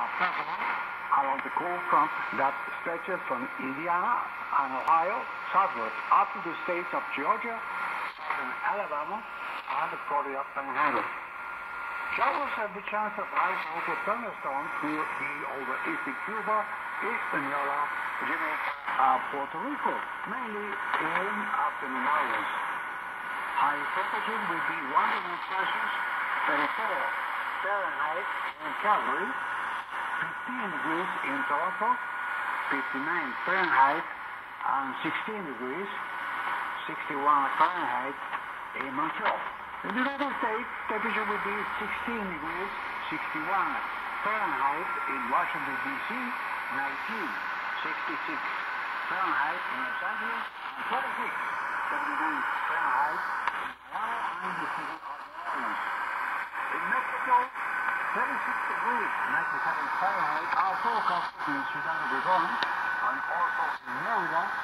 along the cold front that stretches from Indiana and Ohio southward up to the states of Georgia, southern Alabama, and the Florida Panhandle. Showers have the chance of ice over thunderstorms will be over eastern Cuba, Hispaniola, Jamaica, uh, Puerto Rico, mainly in afternoon hours. High temperature will be 1 degree Celsius, 34 Fahrenheit in Calgary, 15 degrees in Toronto, 59 Fahrenheit, and 16 degrees, 61 Fahrenheit in Montreal. In the United States, temperature will be 16 degrees, 61 Fahrenheit in Washington, D.C., 19, 66 Fahrenheit in Los Angeles, and 26, 79 Fahrenheit in Miami and the city of New Orleans. In Mexico, 36 degrees. Ninety seven Fahrenheit. Our forecast is 300 degrees on. And also in Merida.